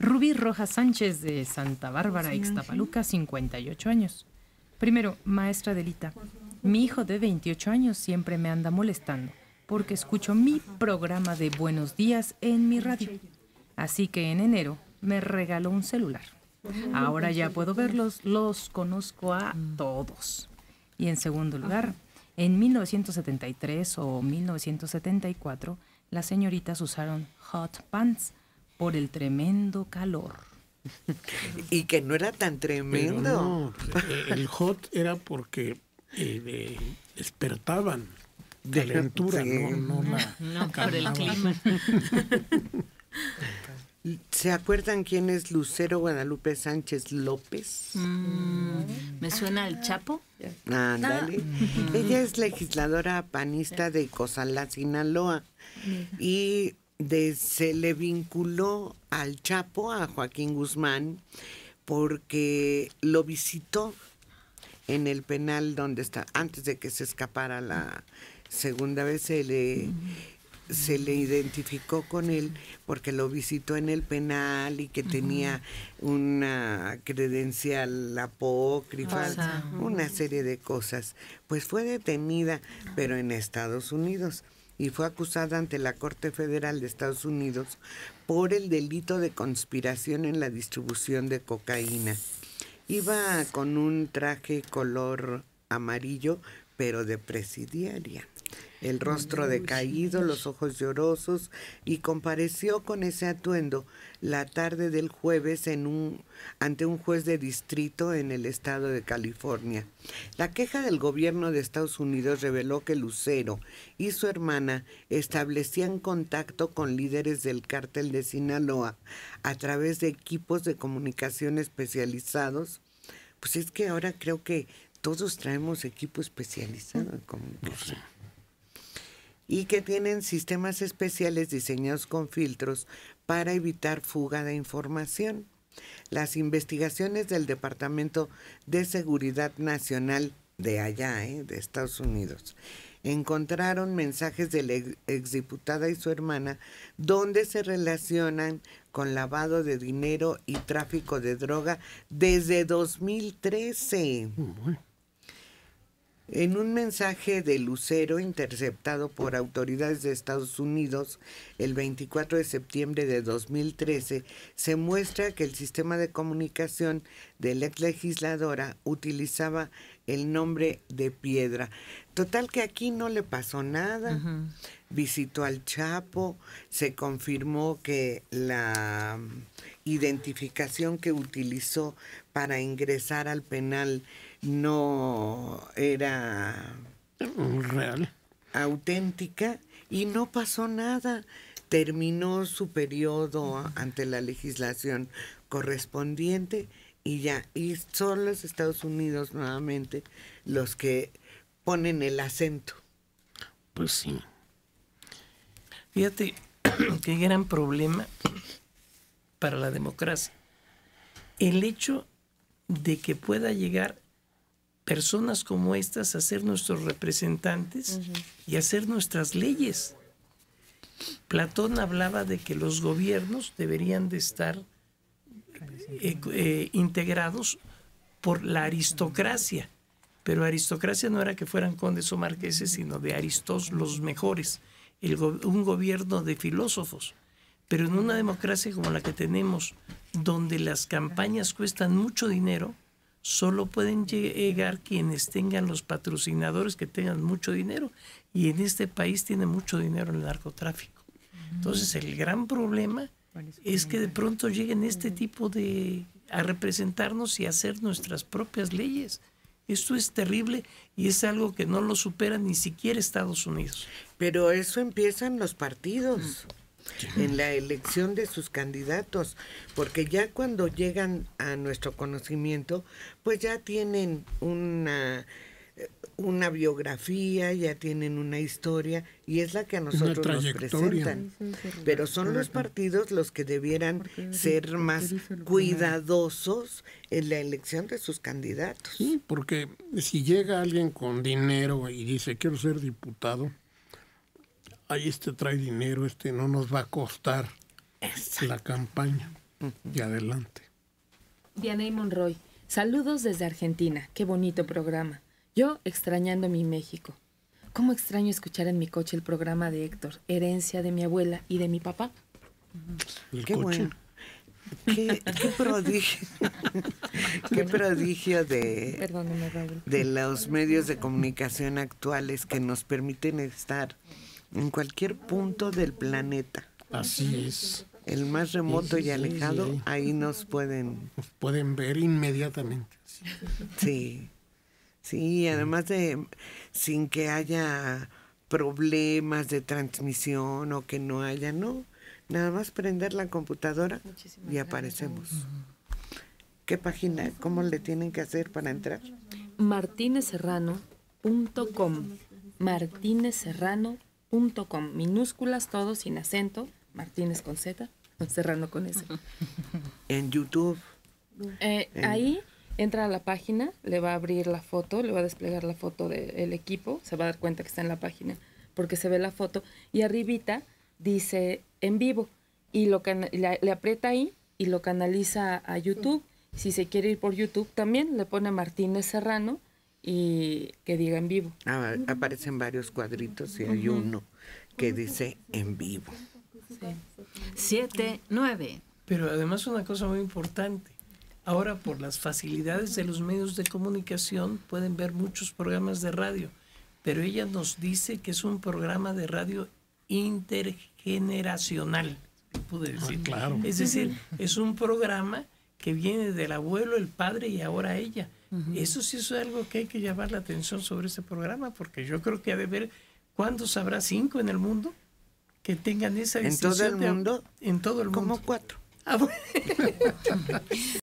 Rubí Rojas Sánchez de Santa Bárbara, Ixtapaluca, 58 años. Primero, maestra Delita, mi hijo de 28 años siempre me anda molestando porque escucho mi programa de Buenos Días en mi radio. Así que en enero me regaló un celular. Ahora ya puedo verlos, los conozco a todos. Y en segundo lugar, en 1973 o 1974, las señoritas usaron hot pants por el tremendo calor. y que no era tan tremendo. Eh, el hot era porque eh, despertaban de calentura, no, no, no por el clima. ¿Se acuerdan quién es Lucero Guadalupe Sánchez López? Mm, ¿Me suena al Chapo? Ándale. Ella es legisladora panista de Cozalá, Sinaloa. Y de, se le vinculó al Chapo, a Joaquín Guzmán, porque lo visitó en el penal donde está, antes de que se escapara la segunda vez se le se le identificó con él porque lo visitó en el penal y que tenía una credencial apócrifa, una serie de cosas. Pues fue detenida, pero en Estados Unidos, y fue acusada ante la Corte Federal de Estados Unidos por el delito de conspiración en la distribución de cocaína. Iba con un traje color amarillo, pero de presidiaria el rostro decaído, los ojos llorosos, y compareció con ese atuendo la tarde del jueves en un, ante un juez de distrito en el estado de California. La queja del gobierno de Estados Unidos reveló que Lucero y su hermana establecían contacto con líderes del cártel de Sinaloa a través de equipos de comunicación especializados. Pues es que ahora creo que todos traemos equipo especializado comunicación y que tienen sistemas especiales diseñados con filtros para evitar fuga de información. Las investigaciones del Departamento de Seguridad Nacional de allá, ¿eh? de Estados Unidos, encontraron mensajes de la exdiputada y su hermana donde se relacionan con lavado de dinero y tráfico de droga desde 2013. En un mensaje de Lucero interceptado por autoridades de Estados Unidos el 24 de septiembre de 2013, se muestra que el sistema de comunicación de la ex legisladora utilizaba el nombre de Piedra. Total que aquí no le pasó nada. Visitó al Chapo, se confirmó que la identificación que utilizó para ingresar al penal no era real, auténtica y no pasó nada. Terminó su periodo ante la legislación correspondiente y ya, y son los Estados Unidos nuevamente los que ponen el acento. Pues sí. Fíjate qué gran problema para la democracia. El hecho de que pueda llegar personas como estas a ser nuestros representantes y hacer nuestras leyes. Platón hablaba de que los gobiernos deberían de estar eh, eh, integrados por la aristocracia, pero aristocracia no era que fueran condes o marqueses, sino de aristos los mejores, un gobierno de filósofos. Pero en una democracia como la que tenemos, donde las campañas cuestan mucho dinero, solo pueden llegar quienes tengan los patrocinadores que tengan mucho dinero. Y en este país tiene mucho dinero el narcotráfico. Entonces el gran problema es que de pronto lleguen este tipo de a representarnos y a hacer nuestras propias leyes. Esto es terrible y es algo que no lo supera ni siquiera Estados Unidos. Pero eso empiezan los partidos en la elección de sus candidatos, porque ya cuando llegan a nuestro conocimiento, pues ya tienen una una biografía, ya tienen una historia y es la que a nosotros nos presentan. Pero son los partidos los que debieran ser más cuidadosos en la elección de sus candidatos. Sí, porque si llega alguien con dinero y dice quiero ser diputado, ahí este trae dinero, este no nos va a costar la campaña. Y adelante. Diana y Monroy, saludos desde Argentina. Qué bonito programa. Yo extrañando mi México. ¿Cómo extraño escuchar en mi coche el programa de Héctor, herencia de mi abuela y de mi papá? El Qué coche. bueno. Qué, qué prodigio. qué prodigio de, de los medios de comunicación actuales que nos permiten estar en cualquier punto del planeta. Así es. El más remoto Sí, sí, y alejado, sí. ahí nos pueden Nos pueden ver inmediatamente. Sí. Sí, sí, además de sin que haya problemas de transmisión o que no haya, no, nada más prender la computadora y aparecemos. ¿Qué página, cómo le tienen que hacer para entrar? martinezserrano.com martinezserrano.com minúsculas todo sin acento Martínez con Z Serrano con S En YouTube. Eh, ahí entra a la página le va a abrir la foto le va a desplegar la foto del equipo se va a dar cuenta que está en la página porque se ve la foto y arribita dice en vivo y lo le, le aprieta ahí y lo canaliza a YouTube. Si se quiere ir por YouTube también le pone Martínez Serrano y que diga en vivo Ah, aparecen varios cuadritos y hay uno que dice en vivo. 7, 9. Pero además una cosa muy importante. Ahora por las facilidades de los medios de comunicación pueden ver muchos programas de radio, pero ella nos dice que es un programa de radio intergeneracional, pude decir. Ah, claro. Es decir, es un programa que viene del abuelo, el padre y ahora ella. Eso sí es algo que hay que llamar la atención sobre ese programa, porque yo creo que ha de ver cuántos habrá cinco en el mundo que tengan esa ¿En todo el de- mundo? en todo el mundo. Como cuatro. Ah, bueno.